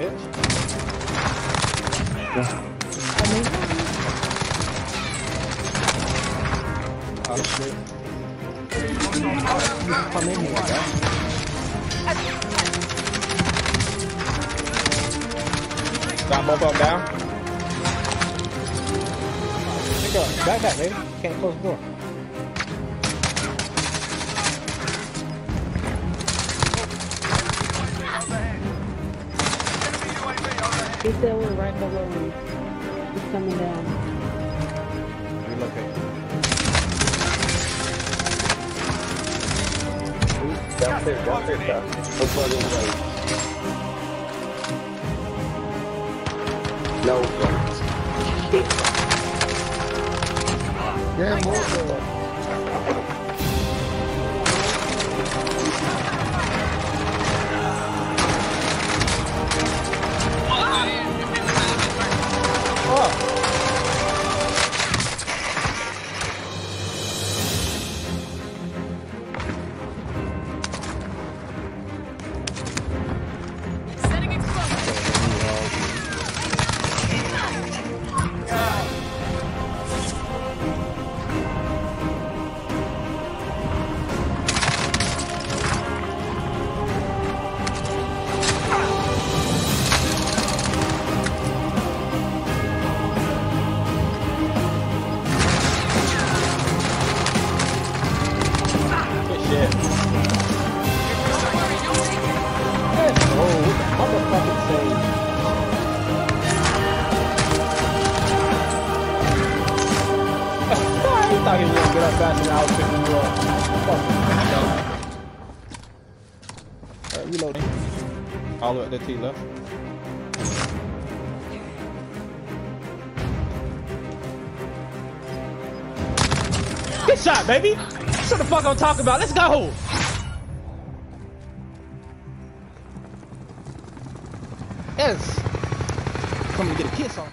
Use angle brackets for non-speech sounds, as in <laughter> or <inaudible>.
bitch. Oh shit. Come in here. Got both of them down. Up. Back back, baby. Can't close the door. He said we're right below him. He's coming down. Relocate. Downstairs, downstairs, down. Look for the way. No. Damn, more. <laughs> shit. Oh, what motherfucking <laughs> save. he thought he was gonna get up fast and I was picking uh, you up. Fuck. Alright, reloading. All the way there to your left. Good shot, baby! What the fuck I'm talking about. Let's go! Yes! Come to get a kiss on that.